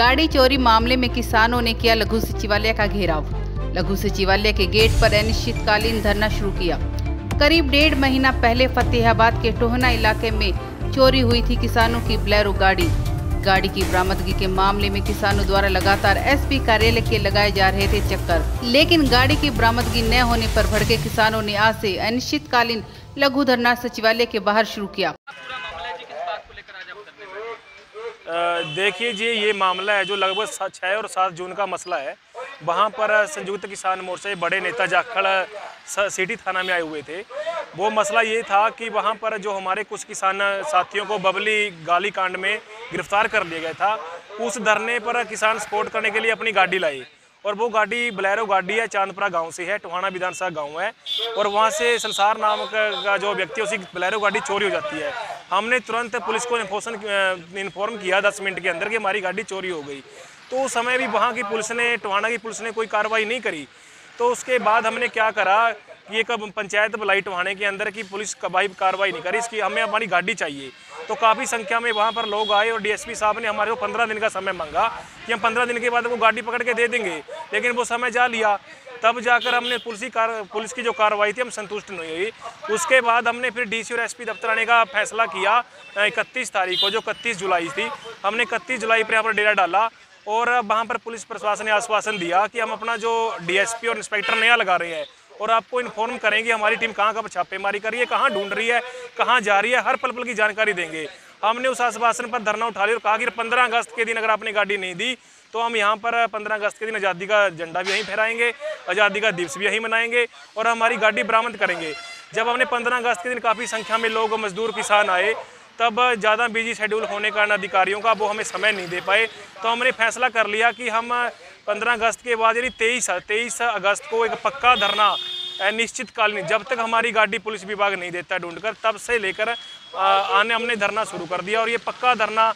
गाड़ी चोरी मामले में किसानों ने किया लघु सचिवालय का घेराव। लघु सचिवालय के गेट पर अनिश्चितकालीन धरना शुरू किया। करीब डेढ़ महीना पहले फतेहाबाद के टोहना इलाके में चोरी हुई थी किसानों की ब्लैरो गाड़ी। गाड़ी की बरामदगी के मामले में किसानों द्वारा लगातार एसपी कार्यालय के लगाए जा रहे थे चक्कर। लेकिन गाड़ी की बरामदगी न होने पर भड़के किसानों ने आज से अनिश्चितकालीन लघु धरना सचिवालय के बाहर शुरू किया। देखिए जी, ये मामला है जो लगभग छः और सात जून का मसला है। वहाँ पर संयुक्त किसान मोर्चा बड़े नेता जाखड़ सिटी थाना में आए हुए थे। वो मसला ये था कि वहाँ पर जो हमारे कुछ किसान साथियों को बबली गाली कांड में गिरफ़्तार कर लिया गया था, उस धरने पर किसान सपोर्ट करने के लिए अपनी गाड़ी लाई। और वो गाड़ी बलैरो गाड़ी है, चांदपुरा गाँव से है, टोहाना विधानसभा गाँव है। और वहाँ से संसार नाम का जो व्यक्ति है, उसी बलैरो गाड़ी चोरी हो जाती है। हमने तुरंत पुलिस को इन्फोर्सन इन्फॉर्म किया दस मिनट के अंदर कि हमारी गाड़ी चोरी हो गई। तो उस समय भी वहाँ की पुलिस ने टोहाना की पुलिस ने कोई कार्रवाई नहीं करी। तो उसके बाद हमने क्या करा कि एक पंचायत बुलाई टोहाने के अंदर की पुलिस कबाई कार्रवाई नहीं करी, इसकी हमें हमारी गाड़ी चाहिए। तो काफ़ी संख्या में वहाँ पर लोग आए और डीएसपी साहब ने हमारे को पंद्रह दिन का समय मांगा कि हम पंद्रह दिन के बाद वो गाड़ी पकड़ के दे देंगे। लेकिन वो समय जा लिया। तब जाकर हमने पुलिस कार, पुलिस की जो कार्रवाई थी, हम संतुष्ट नहीं हुई। उसके बाद हमने फिर डीसी और एसपी दफ्तर आने का फैसला किया इकतीस तारीख को, जो इकतीस जुलाई थी। हमने इकतीस जुलाई पर यहाँ पर डेरा डाला और वहाँ पर पुलिस प्रशासन ने आश्वासन दिया कि हम अपना जो डीएसपी और इंस्पेक्टर नया लगा रहे हैं और आपको इन्फॉर्म करेंगे हमारी टीम कहाँ कहाँ छापेमारी कर रही है, कहाँ ढूंढ रही है, कहाँ जा रही है, हर पल पल की जानकारी देंगे। हमने उस आश्वासन पर धरना उठा लिया और कहा कि पंद्रह अगस्त के दिन अगर आपने गाड़ी नहीं दी तो हम यहाँ पर पंद्रह अगस्त के दिन आज़ादी का झंडा भी यहीं फहराएँगे, आज़ादी का दिवस भी यहीं मनाएँगे और हमारी गाड़ी बरामद करेंगे। जब हमने पंद्रह अगस्त के दिन काफ़ी संख्या में लोग, मजदूर, किसान आए, तब ज़्यादा बिज़ी शेड्यूल होने कारण अधिकारियों का वो हमें समय नहीं दे पाए। तो हमने फैसला कर लिया कि हम पंद्रह अगस्त के बाद यानी तेईस तेईस अगस्त को एक पक्का धरना निश्चित कालीन जब तक हमारी गाड़ी पुलिस विभाग नहीं देता ढूंढकर, तब से लेकर आने हमने धरना शुरू कर दिया और ये पक्का धरना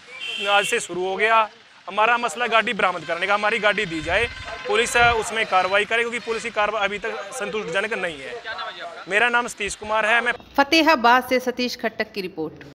आज से शुरू हो गया। हमारा मसला गाड़ी बरामद करने का, हमारी गाड़ी दी जाए, पुलिस उसमें कार्रवाई करे, क्योंकि पुलिस की कार्रवाई अभी तक संतुष्टजनक नहीं है। मेरा नाम सतीश कुमार है, मैं फतेहाबाद से सतीश खट्टक की रिपोर्ट।